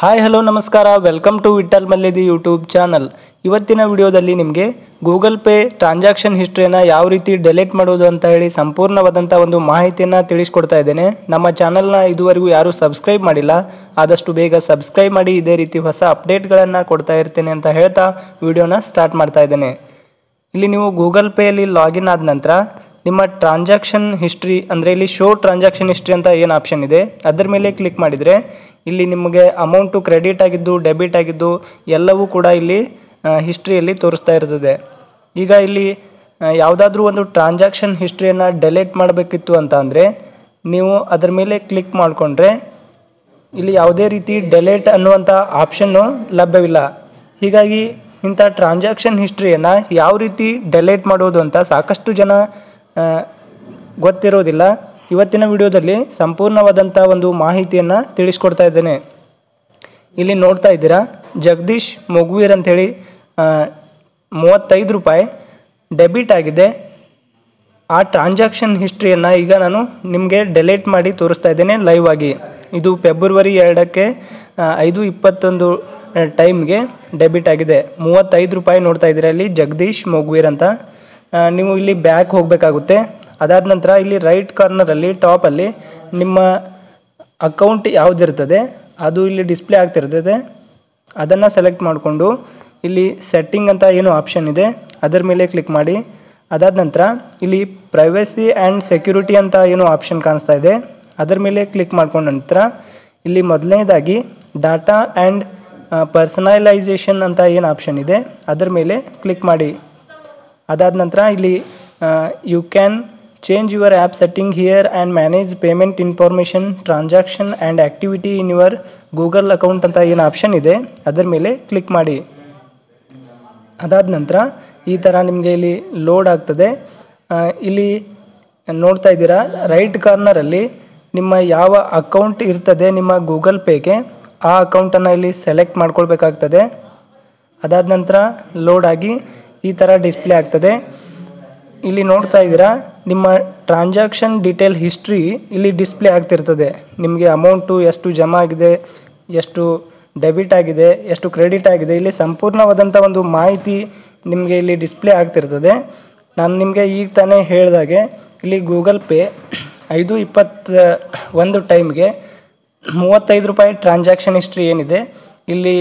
Hi hello ನಮಸ್ಕಾರ. Welcome to Vithal Mallidi YouTube channel ಇವತ್ತಿನ ವಿಡಿಯೋದಲ್ಲಿ ನಿಮಗೆ ಗೂಗಲ್ ಪೇ ಟ್ರಾನ್ಸಾಕ್ಷನ್ ಹಿಸ್ಟ್ರಿಯನ್ನು ಯಾವ ರೀತಿ ಡೆಲೀಟ್ ಮಾಡೋದು ಅಂತ ಹೇಳಿ ಸಂಪೂರ್ಣವಾದಂಥ ಒಂದು ಮಾಹಿತಿಯನ್ನು ತಿಳಿಸ್ಕೊಡ್ತಾ ಇದ್ದೇನೆ. ನಮ್ಮ ಚಾನಲ್ನ ಇದುವರೆಗೂ ಯಾರೂ ಸಬ್ಸ್ಕ್ರೈಬ್ ಮಾಡಿಲ್ಲ. ಆದಷ್ಟು ಬೇಗ ಸಬ್ಸ್ಕ್ರೈಬ್ ಮಾಡಿ, ಇದೇ ರೀತಿ ಹೊಸ ಅಪ್ಡೇಟ್ಗಳನ್ನು ಕೊಡ್ತಾ ಇರ್ತೇನೆ ಅಂತ ಹೇಳ್ತಾ ವಿಡಿಯೋನ ಸ್ಟಾರ್ಟ್ ಮಾಡ್ತಾ ಇದ್ದೇನೆ. ಇಲ್ಲಿ ನೀವು ಗೂಗಲ್ ಪೇಯಲ್ಲಿ ಲಾಗಿನ್ ಆದ ನಂತರ ನಿಮ್ಮ ಟ್ರಾನ್ಸಾಕ್ಷನ್ ಹಿಸ್ಟ್ರಿ ಅಂದರೆ ಇಲ್ಲಿ ಶೋ ಟ್ರಾನ್ಸಾಕ್ಷನ್ ಹಿಸ್ಟ್ರಿ ಅಂತ ಏನು ಆಪ್ಷನ್ ಇದೆ? ಅದರ ಮೇಲೆ ಕ್ಲಿಕ್ ಮಾಡಿದರೆ ಇಲ್ಲಿ ನಿಮಗೆ ಅಮೌಂಟು ಕ್ರೆಡಿಟ್ ಆಗಿದ್ದು ಡೆಬಿಟ್ ಆಗಿದ್ದು ಎಲ್ಲವೂ ಕೂಡ ಇಲ್ಲಿ ಹಿಸ್ಟ್ರಿಯಲ್ಲಿ ತೋರಿಸ್ತಾ ಇರ್ತದೆ. ಈಗ ಇಲ್ಲಿ ಯಾವುದಾದ್ರೂ ಒಂದು ಟ್ರಾನ್ಸಾಕ್ಷನ್ ಹಿಸ್ಟ್ರಿಯನ್ನು ಡೆಲೀಟ್ ಮಾಡಬೇಕಿತ್ತು ಅಂತ ಅಂದರೆ ನೀವು ಅದರ ಮೇಲೆ ಕ್ಲಿಕ್ ಮಾಡಿಕೊಂಡ್ರೆ ಇಲ್ಲಿ ಯಾವುದೇ ರೀತಿ ಡೆಲೇಟ್ ಅನ್ನುವಂಥ ಆಪ್ಷನ್ನು ಲಭ್ಯವಿಲ್ಲ. ಹೀಗಾಗಿ ಇಂಥ ಟ್ರಾನ್ಸಾಕ್ಷನ್ ಹಿಸ್ಟ್ರಿಯನ್ನು ಯಾವ ರೀತಿ ಡೆಲೇಟ್ ಮಾಡೋದು ಅಂತ ಸಾಕಷ್ಟು ಜನ ಗೊತ್ತಿರೋದಿಲ್ಲ. ಇವತ್ತಿನ ವಿಡಿಯೋದಲ್ಲಿ ಸಂಪೂರ್ಣವಾದಂಥ ಒಂದು ಮಾಹಿತಿಯನ್ನು ತಿಳಿಸ್ಕೊಡ್ತಾ ಇದ್ದೇನೆ. ಇಲ್ಲಿ ನೋಡ್ತಾ ಇದ್ದೀರಾ, ಜಗದೀಶ್ ಮೊಗ್ವೀರ್ ಅಂಥೇಳಿ ಮೂವತ್ತೈದು ರೂಪಾಯಿ ಡೆಬಿಟ್ ಆಗಿದೆ. ಆ ಟ್ರಾನ್ಸಾಕ್ಷನ್ ಹಿಸ್ಟ್ರಿಯನ್ನು ಈಗ ನಾನು ನಿಮಗೆ ಡೆಲೀಟ್ ಮಾಡಿ ತೋರಿಸ್ತಾ ಇದ್ದೇನೆ ಲೈವ್ ಆಗಿ. ಇದು ಫೆಬ್ರವರಿ ಎರಡಕ್ಕೆ ಐದು ಇಪ್ಪತ್ತೊಂದು ಟೈಮ್ಗೆ ಡೆಬಿಟ್ ಆಗಿದೆ. ಮೂವತ್ತೈದು ರೂಪಾಯಿ ನೋಡ್ತಾ ಇದ್ದೀರಾ ಅಲ್ಲಿ ಜಗದೀಶ್ ಮೊಗ್ವೀರ್ ಅಂತ. ನೀವು ಇಲ್ಲಿ ಬ್ಯಾಕ್ ಹೋಗಬೇಕಾಗುತ್ತೆ. ಅದಾದ ನಂತರ ಇಲ್ಲಿ ರೈಟ್ ಕಾರ್ನರಲ್ಲಿ ಟಾಪಲ್ಲಿ ನಿಮ್ಮ ಅಕೌಂಟ್ ಯಾವುದಿರ್ತದೆ, ಅದು ಇಲ್ಲಿ ಡಿಸ್ಪ್ಲೇ ಆಗ್ತಿರ್ತದೆ. ಅದನ್ನು ಸೆಲೆಕ್ಟ್ ಮಾಡಿಕೊಂಡು ಇಲ್ಲಿ ಸೆಟ್ಟಿಂಗ್ ಅಂತ ಏನು ಆಪ್ಷನ್ ಇದೆ, ಅದರ ಮೇಲೆ ಕ್ಲಿಕ್ ಮಾಡಿ. ಅದಾದ ನಂತರ ಇಲ್ಲಿ ಪ್ರೈವಸಿ ಆ್ಯಂಡ್ ಸೆಕ್ಯೂರಿಟಿ ಅಂತ ಏನು ಆಪ್ಷನ್ ಕಾಣಿಸ್ತಾ ಇದೆ, ಅದರ ಮೇಲೆ ಕ್ಲಿಕ್ ಮಾಡ್ಕೊಂಡ ನಂತರ ಇಲ್ಲಿ ಮೊದಲನೇದಾಗಿ ಡಾಟಾ ಆ್ಯಂಡ್ ಪರ್ಸನಲೈಸೇಷನ್ ಅಂತ ಏನು ಆಪ್ಷನ್ ಇದೆ, ಅದರ ಮೇಲೆ ಕ್ಲಿಕ್ ಮಾಡಿ. ಅದಾದ ನಂತರ ಇಲ್ಲಿ you can change your app setting here and manage payment information transaction and activity in your Google account ಅಂತ ಏನು ಆಪ್ಷನ್ ಇದೆ, ಅದರ ಮೇಲೆ ಕ್ಲಿಕ್ ಮಾಡಿ. ಅದಾದ ನಂತರ ಈ ಥರ ನಿಮಗೆ ಇಲ್ಲಿ ಲೋಡ್ ಆಗ್ತದೆ. ಇಲ್ಲಿ ನೋಡ್ತಾ ಇದ್ದೀರಾ ರೈಟ್ ಕಾರ್ನರಲ್ಲಿ ನಿಮ್ಮ ಯಾವ ಅಕೌಂಟ್ ಇರ್ತದೆ ನಿಮ್ಮ ಗೂಗಲ್ ಪೇಗೆ ಆ ಅಕೌಂಟನ್ನು ಇಲ್ಲಿ ಸೆಲೆಕ್ಟ್ ಮಾಡ್ಕೊಳ್ಬೇಕಾಗ್ತದೆ. ಅದಾದ ನಂತರ ಲೋಡ್ ಆಗಿ ಈ ಥರ ಡಿಸ್ಪ್ಲೇ ಆಗ್ತದೆ. ಇಲ್ಲಿ ನೋಡ್ತಾ ಇದ್ದೀರಾ, ನಿಮ್ಮ ಟ್ರಾನ್ಸಾಕ್ಷನ್ ಡೀಟೇಲ್ ಹಿಸ್ಟ್ರಿ ಇಲ್ಲಿ ಡಿಸ್ಪ್ಲೇ ಆಗ್ತಿರ್ತದೆ. ನಿಮಗೆ ಅಮೌಂಟು ಎಷ್ಟು ಜಮಾ ಆಗಿದೆ, ಎಷ್ಟು ಡೆಬಿಟ್ ಆಗಿದೆ, ಎಷ್ಟು ಕ್ರೆಡಿಟ್ ಆಗಿದೆ, ಇಲ್ಲಿ ಸಂಪೂರ್ಣವಾದಂಥ ಒಂದು ಮಾಹಿತಿ ನಿಮಗೆ ಇಲ್ಲಿ ಡಿಸ್ಪ್ಲೇ ಆಗ್ತಿರ್ತದೆ. ನಾನು ನಿಮಗೆ ಈಗ ತಾನೇ ಹೇಳಿದಾಗೆ ಇಲ್ಲಿ ಗೂಗಲ್ ಪೇ ಐದು ಇಪ್ಪತ್ತ ಒಂದು ಟೈಮ್ಗೆ ಮೂವತ್ತೈದು ರೂಪಾಯಿ ಟ್ರಾನ್ಸಾಕ್ಷನ್ ಹಿಸ್ಟ್ರಿ ಏನಿದೆ, ಇಲ್ಲಿ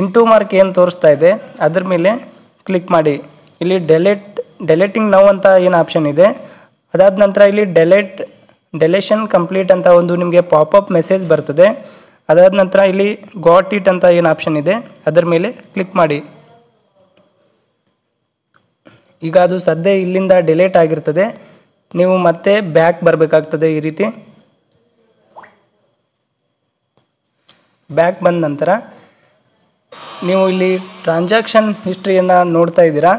ಇಂಟು ಮಾರ್ಕ್ ಏನು ತೋರಿಸ್ತಾ ಇದೆ, ಅದ್ರ ಮೇಲೆ ಕ್ಲಿಕ್ ಮಾಡಿ. ಇಲ್ಲಿ ಡೆಲೆಟ್ ಡೆಲೆಟಿಂಗ್ ನೌ ಅಂತ ಏನು ಆಪ್ಷನ್ ಇದೆ? ಅದಾದ ನಂತರ ಇಲ್ಲಿ ಡೆಲೆಟ್ ಡೆಲೆಷನ್ ಕಂಪ್ಲೀಟ್ ಅಂತ ಒಂದು ನಿಮಗೆ ಪಾಪಪ್ ಮೆಸೇಜ್ ಬರ್ತದೆ. ಅದಾದ ನಂತರ ಇಲ್ಲಿ ಗಾಟ್ ಇಟ್ ಅಂತ ಏನು ಆಪ್ಷನ್ ಇದೆ? ಅದರ ಮೇಲೆ ಕ್ಲಿಕ್ ಮಾಡಿ. ಈಗ ಅದು ಸದ್ಯ ಇಲ್ಲಿಂದ ಡಿಲೇಟ್ ಆಗಿರ್ತದೆ. ನೀವು ಮತ್ತೆ ಬ್ಯಾಕ್ ಬರಬೇಕಾಗ್ತದೆ ಈ ರೀತಿ. ಬ್ಯಾಕ್ ಬಂದ ನಂತರ ನೀವು ಇಲ್ಲಿ ಟ್ರಾನ್ಸಾಕ್ಷನ್ ಹಿಸ್ಟ್ರಿಯನ್ನು ನೋಡ್ತಾ ಇದ್ದೀರಾ?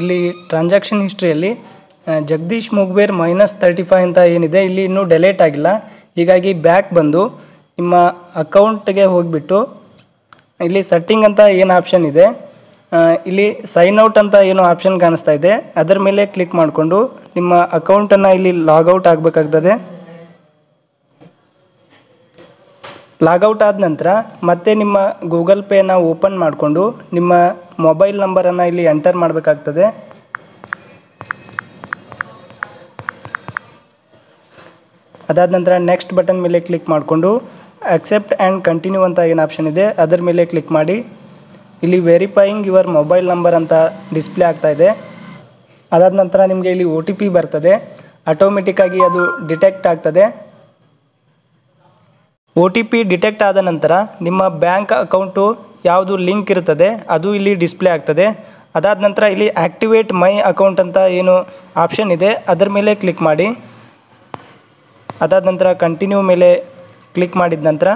ಇಲ್ಲಿ transaction ಹಿಸ್ಟ್ರಿಯಲ್ಲಿ Jagadish Mugber minus thirty five ಅಂತ ಏನಿದೆ, ಇಲ್ಲಿ ಇನ್ನೂ ಡೆಲೇಟ್ ಆಗಿಲ್ಲ. ಹೀಗಾಗಿ ಬ್ಯಾಕ್ ಬಂದು ನಿಮ್ಮ ಅಕೌಂಟ್ಗೆ ಹೋಗಿಬಿಟ್ಟು ಇಲ್ಲಿ ಸೆಟ್ಟಿಂಗ್ ಅಂತ ಏನು ಆಪ್ಷನ್ ಇದೆ ಇಲ್ಲಿ ಸೈನ್ ಔಟ್ ಅಂತ ಏನು ಆಪ್ಷನ್ ಕಾಣಿಸ್ತಾ ಇದೆ. ಅದರ ಮೇಲೆ ಕ್ಲಿಕ್ ಮಾಡಿಕೊಂಡು ನಿಮ್ಮ ಅಕೌಂಟನ್ನು ಇಲ್ಲಿ ಲಾಗೌಟ್ ಆಗಬೇಕಾಗ್ತದೆ. ಲಾಗೌಟ್ ಆದ ನಂತರ ಮತ್ತೆ ನಿಮ್ಮ ಗೂಗಲ್ ಪೇನ ಓಪನ್ ಮಾಡಿಕೊಂಡು ನಿಮ್ಮ ಮೊಬೈಲ್ ನಂಬರನ್ನು ಇಲ್ಲಿ ಎಂಟರ್ ಮಾಡಬೇಕಾಗ್ತದೆ. ಅದಾದ ನಂತರ ನೆಕ್ಸ್ಟ್ ಬಟನ್ ಮೇಲೆ ಕ್ಲಿಕ್ ಮಾಡಿಕೊಂಡು ಅಕ್ಸೆಪ್ಟ್ ಆ್ಯಂಡ್ ಕಂಟಿನ್ಯೂ ಅಂತ ಏನು ಆಪ್ಷನ್ ಇದೆ, ಅದರ ಮೇಲೆ ಕ್ಲಿಕ್ ಮಾಡಿ. ಇಲ್ಲಿ ವೆರಿಫೈಯಿಂಗ್ ಯುವರ್ ಮೊಬೈಲ್ ನಂಬರ್ ಅಂತ ಡಿಸ್ಪ್ಲೇ ಆಗ್ತಾ ಇದೆ. ಅದಾದ ನಂತರ ನಿಮಗೆ ಇಲ್ಲಿ ಒ ಟಿ ಪಿ ಬರ್ತದೆ. ಆಟೋಮೆಟಿಕ್ಕಾಗಿ ಅದು ಡಿಟೆಕ್ಟ್ ಆಗ್ತದೆ. ಒ ಟಿ ಪಿ ಡಿಟೆಕ್ಟ್ ಆದ ನಂತರ ನಿಮ್ಮ ಬ್ಯಾಂಕ್ ಅಕೌಂಟು ಯಾವುದು ಲಿಂಕ್ ಇರುತ್ತದೆ ಅದು ಇಲ್ಲಿ ಡಿಸ್ಪ್ಲೇ ಆಗ್ತದೆ. ಅದಾದ ನಂತರ ಇಲ್ಲಿ ಆ್ಯಕ್ಟಿವೇಟ್ ಮೈ ಅಕೌಂಟ್ ಅಂತ ಏನು ಆಪ್ಷನ್ ಇದೆ. ಅದರ ಮೇಲೆ ಕ್ಲಿಕ್ ಮಾಡಿ. ಅದಾದ ನಂತರ ಕಂಟಿನ್ಯೂ ಮೇಲೆ ಕ್ಲಿಕ್ ಮಾಡಿದ ನಂತರ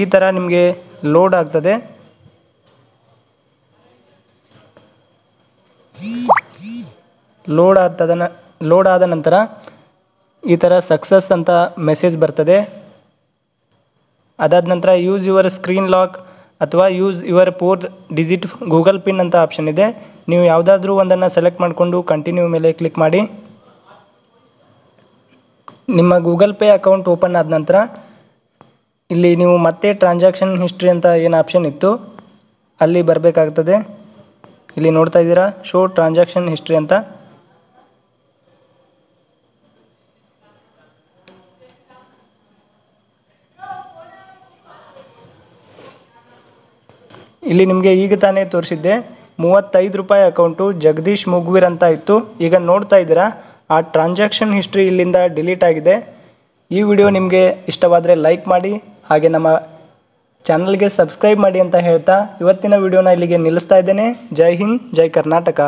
ಈ ಥರ ನಿಮಗೆ ಲೋಡ್ ಆಗ್ತದೆ. ಲೋಡ್ ಆದ ಲೋಡ್ ಆದ ನಂತರ ಈ ಥರ ಸಕ್ಸಸ್ ಅಂತ ಮೆಸೇಜ್ ಬರ್ತದೆ. ಅದಾದ ನಂತರ ಯೂಸ್ ಯುವರ್ ಸ್ಕ್ರೀನ್ ಲಾಕ್ ಅಥವಾ use your four digit Google pin ಅಂತ ಆಪ್ಷನ್ ಇದೆ. ನೀವು ಯಾವುದಾದ್ರೂ ಒಂದನ್ನು ಸೆಲೆಕ್ಟ್ ಮಾಡಿಕೊಂಡು ಕಂಟಿನ್ಯೂ ಮೇಲೆ ಕ್ಲಿಕ್ ಮಾಡಿ. ನಿಮ್ಮ ಗೂಗಲ್ ಪೇ ಅಕೌಂಟ್ ಓಪನ್ ಆದ ನಂತರ ಇಲ್ಲಿ ನೀವು ಮತ್ತೆ ಟ್ರಾನ್ಸಾಕ್ಷನ್ ಹಿಸ್ಟ್ರಿ ಅಂತ ಏನು ಆಪ್ಷನ್ ಇತ್ತು, ಅಲ್ಲಿ ಬರಬೇಕಾಗ್ತದೆ. ಇಲ್ಲಿ ನೋಡ್ತಾ ಇದ್ದೀರಾ ಶೋ ಟ್ರಾನ್ಸಾಕ್ಷನ್ ಹಿಸ್ಟ್ರಿ ಅಂತ. ಇಲ್ಲಿ ನಿಮಗೆ ಈಗ ತಾನೇ ತೋರಿಸಿದ್ದೆ. ಮೂವತ್ತೈದು ರೂಪಾಯಿ ಅಕೌಂಟು ಜಗದೀಶ್ ಮುಗ್ವೀರ್ ಅಂತ ಇತ್ತು. ಈಗ ನೋಡ್ತಾ ಇದ್ದೀರಾ? ಆ ಟ್ರಾನ್ಸಾಕ್ಷನ್ ಹಿಸ್ಟ್ರಿ ಇಲ್ಲಿಂದ ಡಿಲೀಟ್ ಆಗಿದೆ. ಈ ವಿಡಿಯೋ ನಿಮಗೆ ಇಷ್ಟವಾದರೆ ಲೈಕ್ ಮಾಡಿ, ಹಾಗೆ ನಮ್ಮ ಚಾನಲ್ಗೆ ಸಬ್ಸ್ಕ್ರೈಬ್ ಮಾಡಿ ಅಂತ ಹೇಳ್ತಾ ಇವತ್ತಿನ ವಿಡಿಯೋನ ಇಲ್ಲಿಗೆ ನಿಲ್ಲಿಸ್ತಾ ಇದ್ದೇನೆ. ಜೈ ಹಿಂದ್, ಜೈ ಕರ್ನಾಟಕ.